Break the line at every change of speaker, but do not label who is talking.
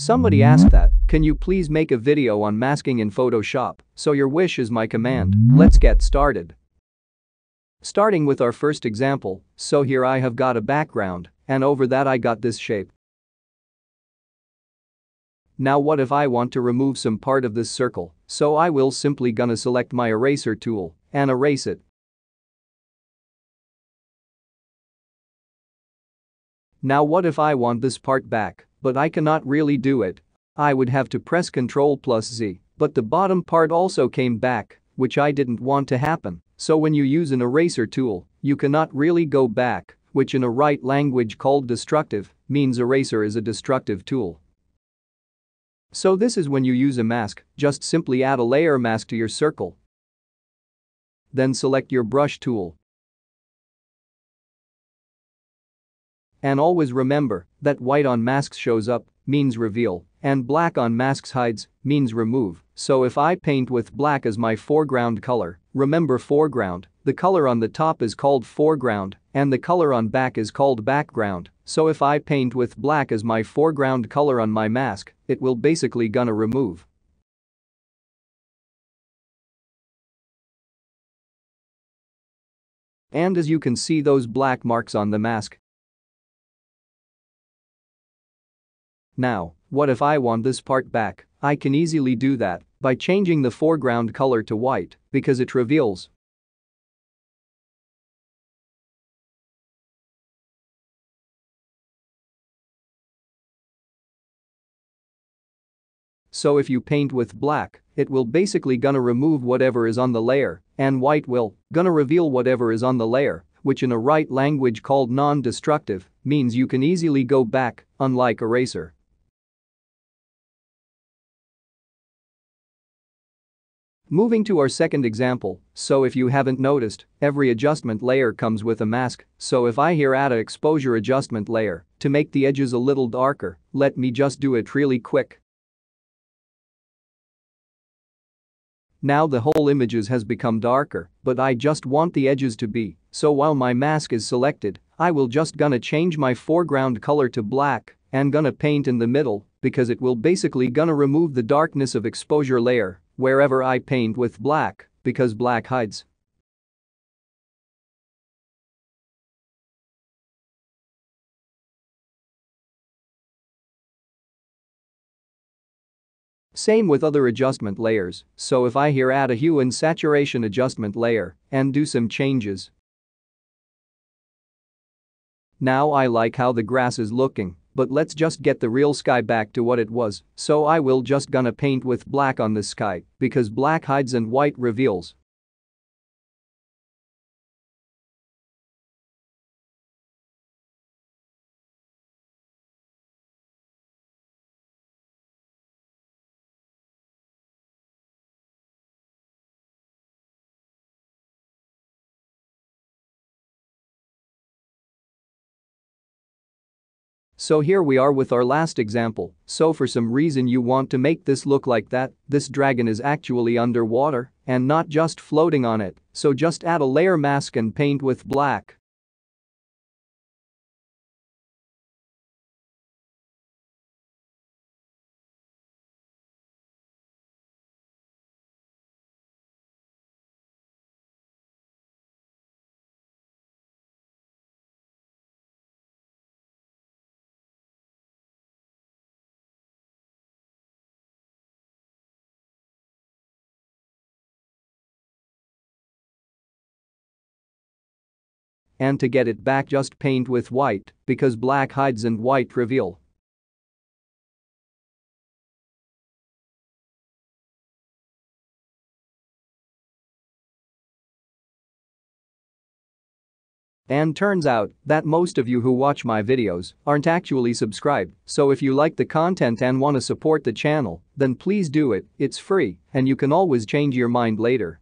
Somebody asked that, can you please make a video on masking in Photoshop? So your wish is my command. Let's get started. Starting with our first example, so here I have got a background, and over that I got this shape. Now what if I want to remove some part of this circle, so I will simply gonna select my eraser tool and erase it. Now what if I want this part back, but I cannot really do it. I would have to press Ctrl plus Z, but the bottom part also came back, which I didn't want to happen. So when you use an eraser tool, you cannot really go back, which in a right language called destructive, means eraser is a destructive tool. So this is when you use a mask, just simply add a layer mask to your circle. Then select your brush tool And always remember that white on masks shows up means reveal and black on masks hides means remove. So if I paint with black as my foreground color, remember foreground, the color on the top is called foreground and the color on back is called background. So if I paint with black as my foreground color on my mask, it will basically gonna remove. And as you can see those black marks on the mask, Now, what if I want this part back? I can easily do that by changing the foreground color to white because it reveals So if you paint with black, it will basically gonna remove whatever is on the layer, and white will gonna reveal whatever is on the layer, which in a right language called non-destructive means you can easily go back, unlike eraser. Moving to our second example, so if you haven't noticed, every adjustment layer comes with a mask, so if I here add a exposure adjustment layer to make the edges a little darker, let me just do it really quick. Now the whole images has become darker, but I just want the edges to be, so while my mask is selected, I will just gonna change my foreground color to black and gonna paint in the middle because it will basically gonna remove the darkness of exposure layer wherever I paint with black because black hides. Same with other adjustment layers, so if I here add a hue and saturation adjustment layer and do some changes. Now I like how the grass is looking but let's just get the real sky back to what it was, so I will just gonna paint with black on the sky, because black hides and white reveals. So here we are with our last example, so for some reason you want to make this look like that, this dragon is actually underwater and not just floating on it, so just add a layer mask and paint with black. And to get it back just paint with white because black hides and white reveal. And turns out that most of you who watch my videos aren't actually subscribed, so if you like the content and want to support the channel, then please do it, it's free and you can always change your mind later.